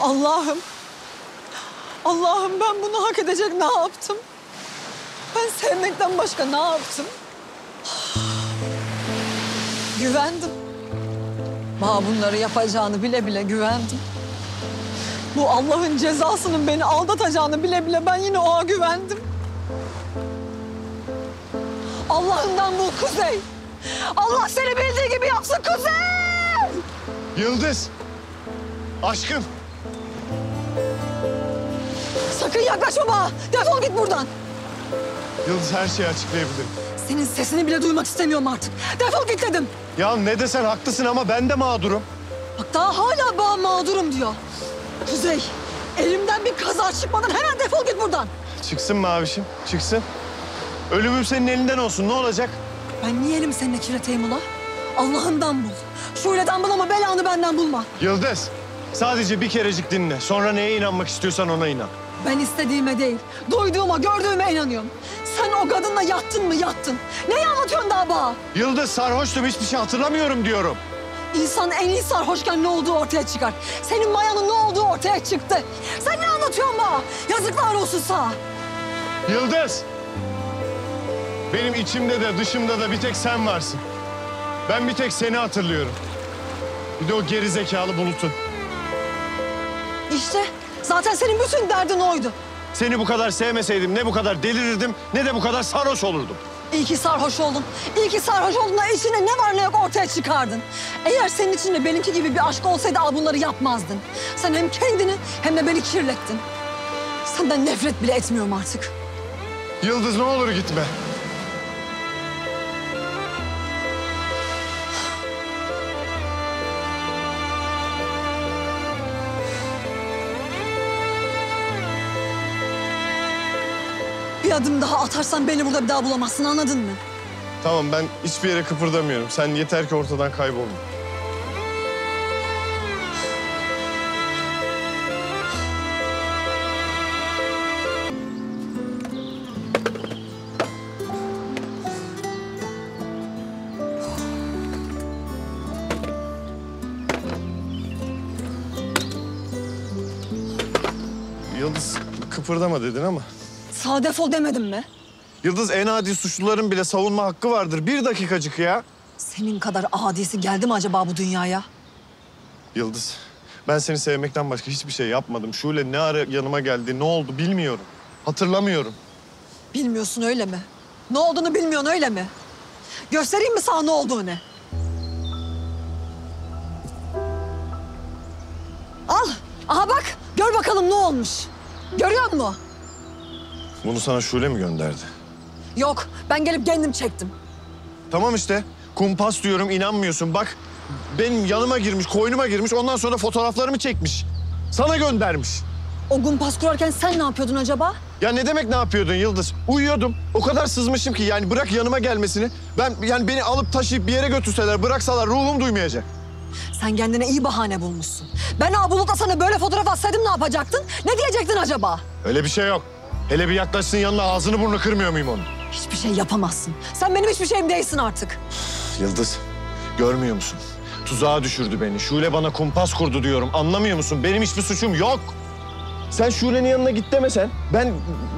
Allah'ım. Allah'ım ben bunu hak edecek ne yaptım? Ben sevmekten başka ne yaptım? Güvendim. Bana bunları yapacağını bile bile güvendim. Bu Allah'ın cezasının beni aldatacağını bile bile ben yine ona güvendim. Allah'ından bul Kuzey. Allah seni bildiği gibi yapsın Kuzey. Yıldız. Aşkım. Sakın yaklaşma bana. Defol git buradan. Yıldız her şeyi açıklayabilirim. Senin sesini bile duymak istemiyorum artık. Defol git dedim. Ya ne desen haklısın ama ben de mağdurum. Bak daha hala bana mağdurum diyor. Kuzey, elimden bir kaza çıkmadan hemen defol git buradan. Çıksın mavişim, çıksın. Ölümüm senin elinden olsun, ne olacak? Ben niye elimi seninle kirleteyim ula? Allah'ından bul. Şule'den bul ama belanı benden bulma. Yıldız, sadece bir kerecik dinle. Sonra neye inanmak istiyorsan ona inan. Ben istediğime değil, duyduğuma, gördüğüme inanıyorum. Sen o kadınla yattın mı yattın. Neyi anlatıyorsun daha bana? Yıldız sarhoştum, hiçbir şey hatırlamıyorum diyorum. İnsan en iyi sarhoşken ne olduğu ortaya çıkar. Senin mayanın ne olduğu ortaya çıktı. Sen ne anlatıyorsun bana? Yazıklar olsun sana. Yıldız! Benim içimde de dışımda da bir tek sen varsın. Ben bir tek seni hatırlıyorum. Bir de o geri zekalı bulutun. İşte zaten senin bütün derdin oydu. Seni bu kadar sevmeseydim ne bu kadar delirirdim ne de bu kadar sarhoş olurdum. İyi ki sarhoş oldun. İyi ki sarhoş oldun da içinde ne var ne yok ortaya çıkardın. Eğer senin içinde benimki gibi bir aşk olsaydı al bunları yapmazdın. Sen hem kendini hem de beni kirlettin. Senden nefret bile etmiyorum artık. Yıldız ne olur gitme. Bir adım daha atarsan beni burada bir daha bulamazsın anladın mı? Tamam ben hiçbir yere kıpırdamıyorum. Sen yeter ki ortadan kaybolma. Yıldız kıpırdama dedin ama. Sağ defol demedim mi? Yıldız en adi suçluların bile savunma hakkı vardır. Bir dakikacık ya. Senin kadar adisi geldi mi acaba bu dünyaya? Yıldız, ben seni sevmekten başka hiçbir şey yapmadım. Şule ne ara yanıma geldi, ne oldu bilmiyorum. Hatırlamıyorum. Bilmiyorsun öyle mi? Ne olduğunu bilmiyorsun öyle mi? Göstereyim mi sana ne olduğunu? Al. Aha bak. Gör bakalım ne olmuş. Görüyor musun? Bunu sana Şule mi gönderdi? Yok. Ben gelip kendim çektim. Tamam işte. Kumpas diyorum, inanmıyorsun. Bak, benim yanıma girmiş, koynuma girmiş. Ondan sonra fotoğraflarımı çekmiş. Sana göndermiş. O kumpas kurarken sen ne yapıyordun acaba? Ya ne demek ne yapıyordun Yıldız? Uyuyordum. O kadar sızmışım ki yani bırak yanıma gelmesini. Ben yani beni alıp taşıyıp bir yere götürseler, bıraksalar ruhum duymayacak. Sen kendine iyi bahane bulmuşsun. Ben ha Bulut'la sana böyle fotoğraf atsaydım ne yapacaktın? Ne diyecektin acaba? Öyle bir şey yok. Hele bir yaklaşsın yanına ağzını burnunu kırmıyor muyum onun? Hiçbir şey yapamazsın. Sen benim hiçbir şeyim değilsin artık. Yıldız, görmüyor musun? Tuzağa düşürdü beni. Şule bana kumpas kurdu diyorum. Anlamıyor musun? Benim hiçbir suçum yok. Sen Şule'nin yanına git demesen ben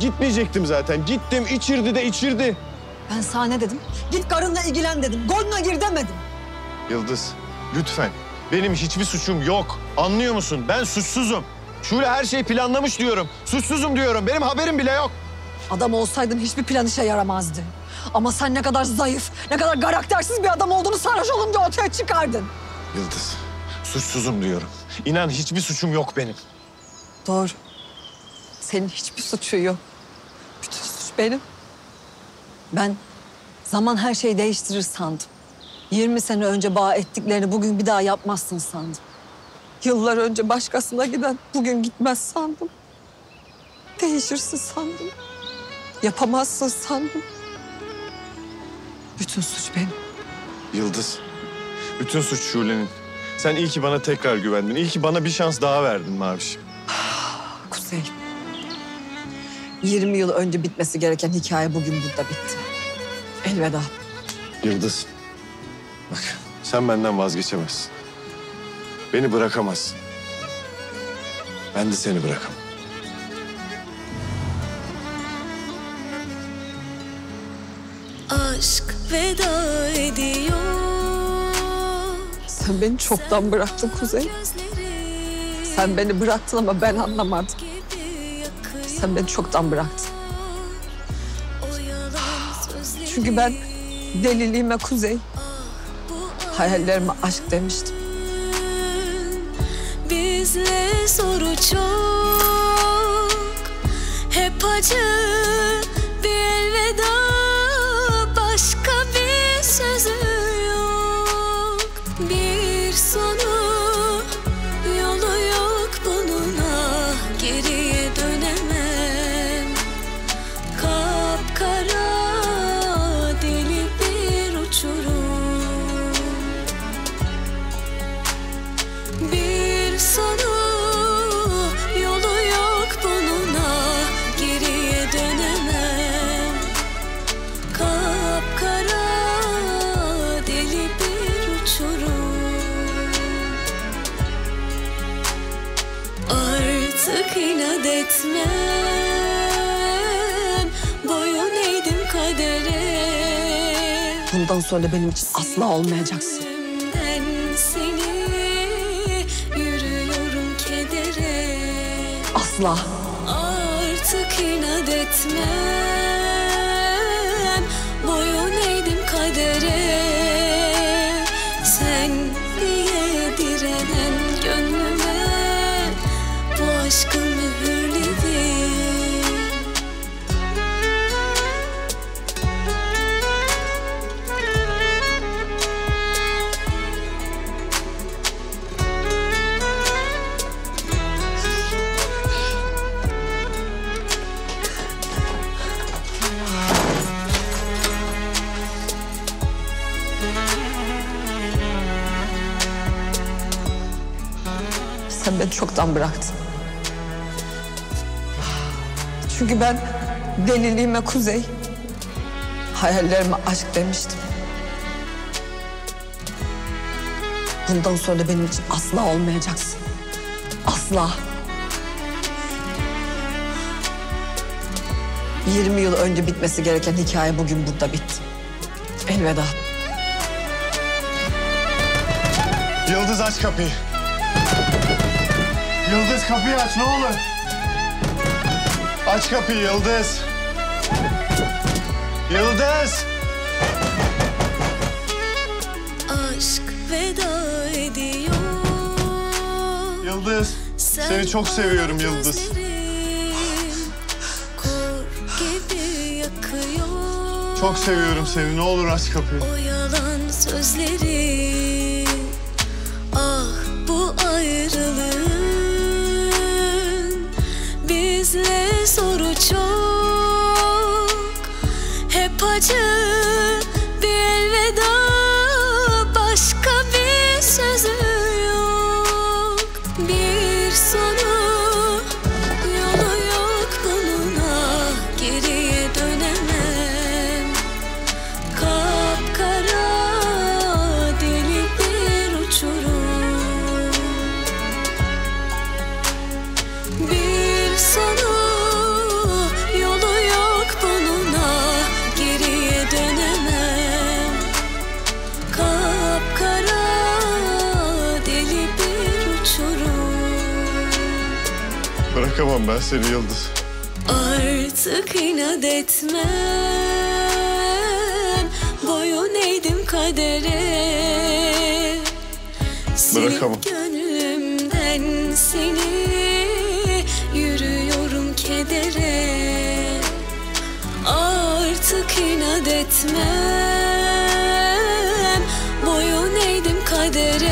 gitmeyecektim zaten. Gittim, içirdi de içirdi. Ben sana ne dedim? Git karınla ilgilen dedim. Goluna gir demedim. Yıldız, lütfen. Benim hiçbir suçum yok. Anlıyor musun? Ben suçsuzum. Şule her şeyi planlamış diyorum. Suçsuzum diyorum. Benim haberim bile yok. Adam olsaydın hiçbir plan işe yaramazdı. Ama sen ne kadar zayıf, ne kadar karaktersiz bir adam olduğunu sarhoş olunca ortaya çıkardın. Yıldız, suçsuzum diyorum. İnan hiçbir suçum yok benim. Doğru. Senin hiçbir suçun yok. Bütün suç benim. Ben zaman her şeyi değiştirir sandım. 20 sene önce bağ ettiklerini bugün bir daha yapmazsın sandım. Yıllar önce başkasına giden bugün gitmez sandım. Değişirsin sandım. Yapamazsın sandım. Bütün suç benim. Yıldız, bütün suç Şule'nin. Sen iyi ki bana tekrar güvendin. İyi ki bana bir şans daha verdin Maviş. Kuzey. 20 yıl önce bitmesi gereken hikaye bugün burada bitti. Elveda. Yıldız, bak sen benden vazgeçemezsin. Beni bırakamazsın. Ben de seni bırakamam. Aşk veda ediyor Sen beni çoktan bıraktın Kuzey. Sen beni bıraktın ama ben anlamadım. Sen beni çoktan bıraktın. Çünkü ben deliliğime Kuzey, bu hayallerime aşk demiştim. Bizle soru çok. Hep acı bir elveda Başka bir sözü yok. Bir sonu yolu yok bunun ah Geriye dönemem. Kapkara deli bir uçurum. Bir etmem Boyun eğdim kadere. Bundan sonra benim için asla olmayacaksın. Seni yürüyorum kedere. Asla. Artık inat etmem. Boyun eğdim kadere Sen beni çoktan bıraktın. Çünkü ben deliliğime Kuzey, hayallerime aşk demiştim. Bundan sonra benim için asla olmayacaksın. Asla. 20 yıl önce bitmesi gereken hikaye bugün burada bitti. Elveda. Yıldız aç kapıyı. Yıldız kapıyı aç ne olur. Aç kapıyı Yıldız. Yıldız. Aşk veda ediyor Yıldız. Seni çok seviyorum Yıldız. Çok seviyorum seni. Ne olur aç kapıyı. O yalan sözleri Ah bu ayrılığın Bizle soru çok. Hep acı Bırakamam ben seni Yıldız. Artık inat etmem. Boyun eğdim kadere. Silip Bırakamam. gönlümden seni Yürüyorum kedere. Artık inat etmem. Boyun eğdim kadere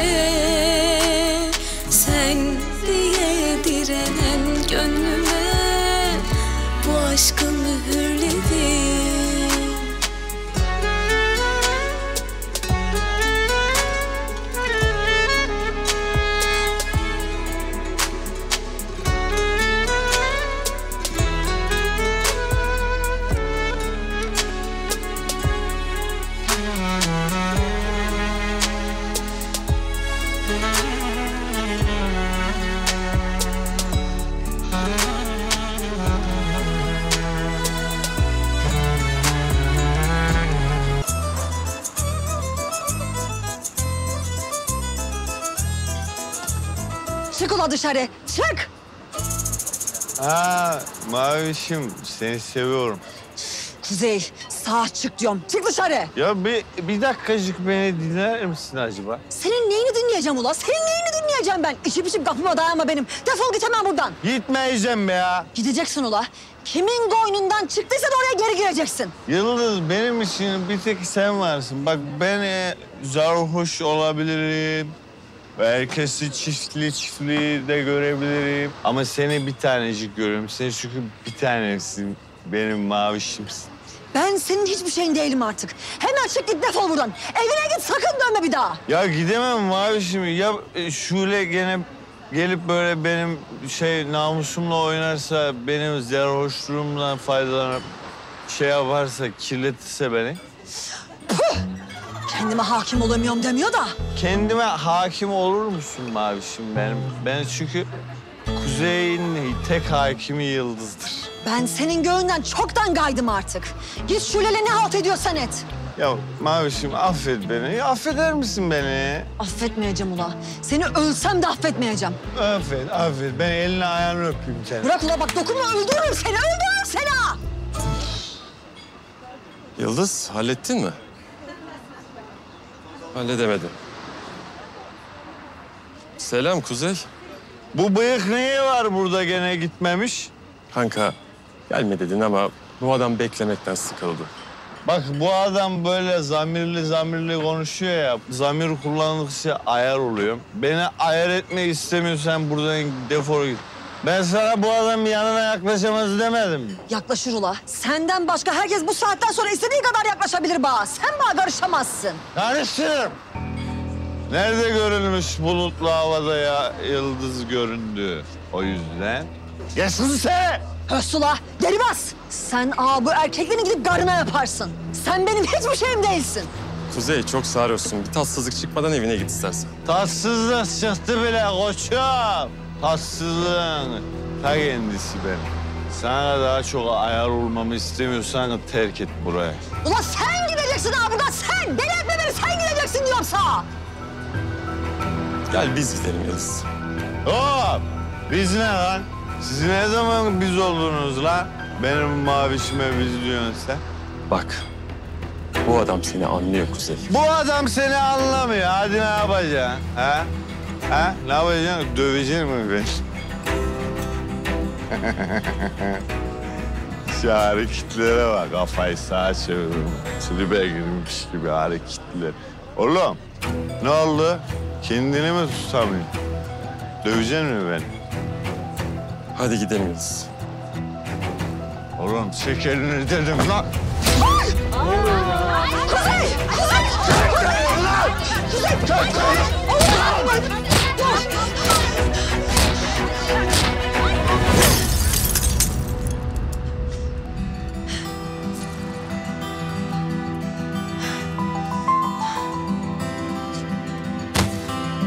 dışarı. Çık. Ha Mavişim seni seviyorum. Kuzey sağ çık diyorum. Çık dışarı. Ya bir, bir dakikacık beni dinler misin acaba? Senin neyini dinleyeceğim ula? Senin neyini dinleyeceğim ben? İçip içip kapıma dayanma benim. Defol git hemen buradan. Gitmeyeceğim be ya. Gideceksin ula. Kimin koynundan çıktıysa da oraya geri gireceksin. Yıldız benim için bir tek sen varsın. Bak ben e, zarhoş olabilirim. Herkesi çiftli çiftli de görebilirim. Ama seni bir tanecik görüyorum. Sen çünkü bir tanesin. Benim mavişimsin. Ben senin hiçbir şeyin değilim artık. Hemen çık git defol buradan. Evine git sakın dönme bir daha. Ya gidemem mavişim. Ya e, Şule gene gelip böyle benim şey namusumla oynarsa, benim zerhoşluğumdan faydalanıp şey yaparsa, kirletirse beni. Kendime hakim olamıyorum demiyor da. Kendime hakim olur musun mavişim benim? Ben çünkü Kuzey'in tek hakimi Yıldız'dır. Ben senin göğünden çoktan gaydım artık. Git Şule'le ne halt ediyorsan et. Ya mavişim affet beni. Ya affeder misin beni? Affetmeyeceğim ula. Seni ölsem de affetmeyeceğim. Affet, affet. Ben elini ayağını öpeyim seni. Bırak ula bak dokunma öldürürüm seni öldürürüm seni ha. Yıldız hallettin mi? Halledemedim. Selam Kuzey. Bu bıyık niye var burada gene gitmemiş? Kanka gelme dedin ama bu adam beklemekten sıkıldı. Bak bu adam böyle zamirli zamirli konuşuyor ya. Zamir kullandıkça ayar oluyor. Beni ayar etmek istemiyorsan buradan defol git. Ben sana bu adam yanına yaklaşamaz demedim? Yaklaşır ula. Senden başka herkes bu saatten sonra istediği kadar yaklaşabilir bana. Sen bana karışamazsın. Karıştırırım. Nerede görülmüş bulutlu havada ya yıldız göründü. O yüzden... Yaşın sen! Hösula geri bas. Sen aa bu erkeklerini gidip karına yaparsın. Sen benim hiçbir şeyim değilsin. Kuzey çok sarhoşsun. Bir tatsızlık çıkmadan evine git istersen. Tatsızlık çıktı bile koçum. Tatsızlığın ta kendisi benim. Sana daha çok ayar olmamı istemiyorsan terk et burayı. Ulan sen gideceksin ha buradan sen. Deli etme beni sen gideceksin diyorum sana. Gel biz gidelim Yıldız. Hop! Biz ne lan? Siz ne zaman biz oldunuz lan? Benim mavişime biz diyorsun sen. Bak bu adam seni anlıyor Kuzey. Bu adam seni anlamıyor. Hadi ne yapacaksın? Ha? Ha? Ne yapacaksın? Döveceksin mi beni? Şu hareketlere bak. Kafayı sağa çeviriyorum. Tribe girmiş gibi hareketler. Oğlum ne oldu? Kendini mi tutamıyorsun? Döveceksin mi beni? Hadi gidelim Yıldız. Oğlum çek elini dedim lan. Kuzey! Kuzey! Kuzey! Kuzey! Allah'ım! Dur! 我操